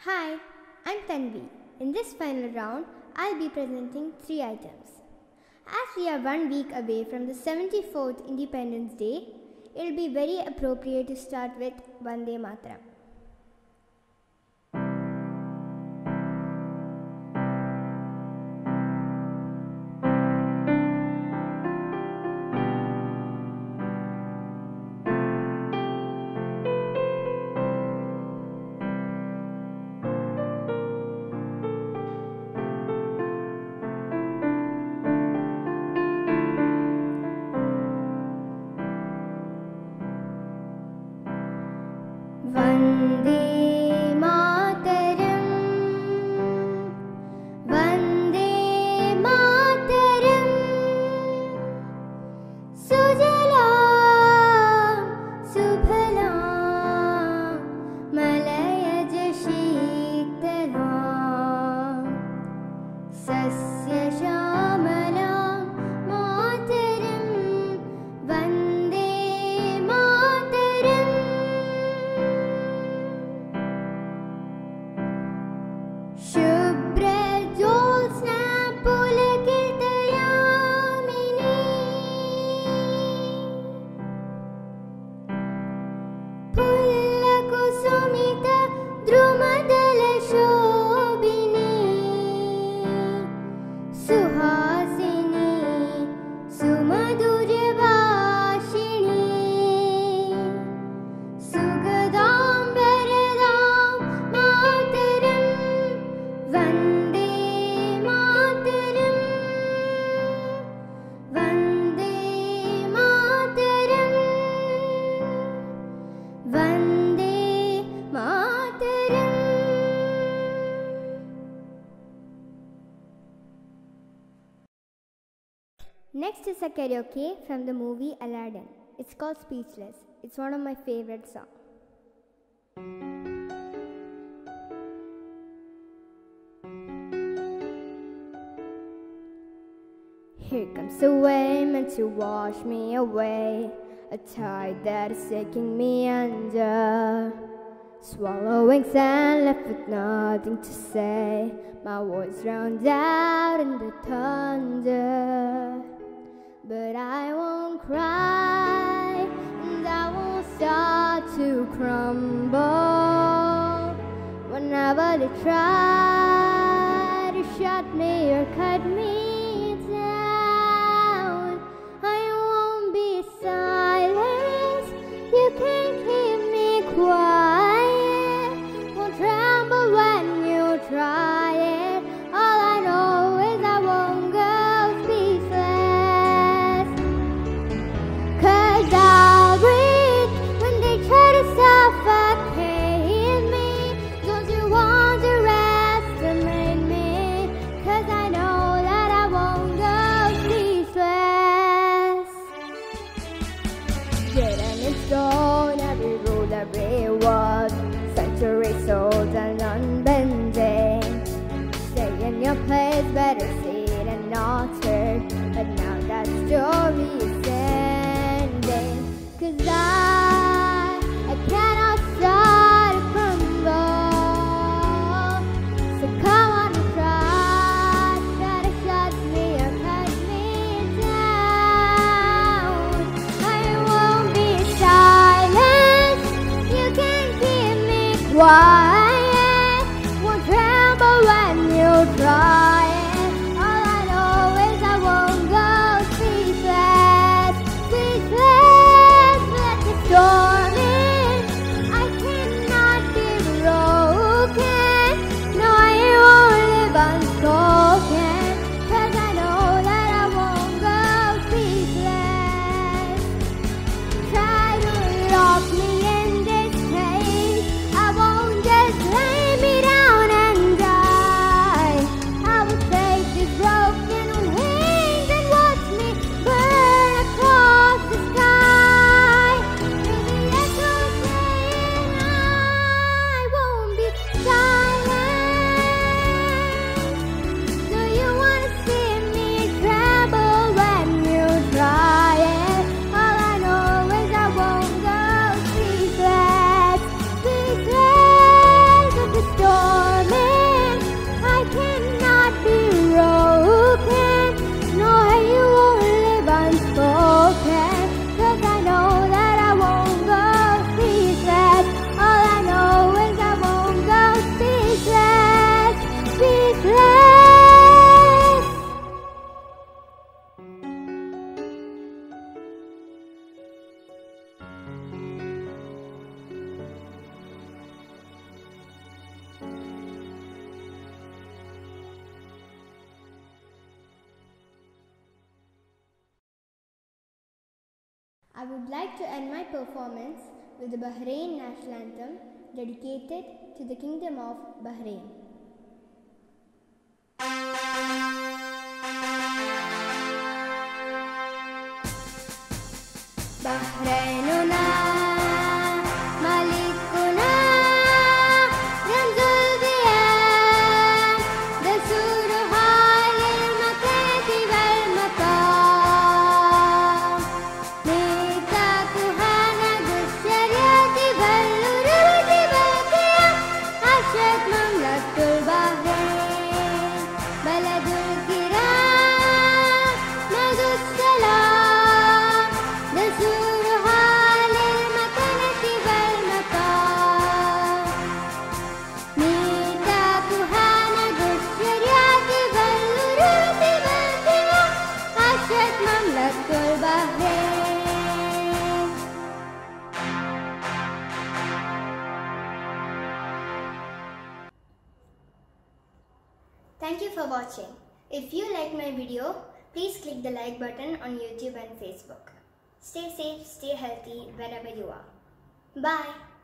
Hi, I'm Tanvi. In this final round, I'll be presenting three items. As we are one week away from the 74th Independence Day, it'll be very appropriate to start with Vande Mataram. Yes. Next is a karaoke from the movie Aladdin. It's called Speechless. It's one of my favorite songs. Here comes the way meant to wash me away. A tide that is taking me under. Swallowing sand left with nothing to say. My voice drowned out in the thunder. But I won't cry, and I won't start to crumble. Whenever they try to shut me or cut me Cause I, I cannot start to crumble. So come on and try, try to shut me or cut me down. I won't be silent. You can keep me quiet. I would like to end my performance with the Bahrain national anthem dedicated to the Kingdom of Bahrain. Bahrainuna oh, for watching. If you like my video, please click the like button on YouTube and Facebook. Stay safe, stay healthy wherever you are. Bye.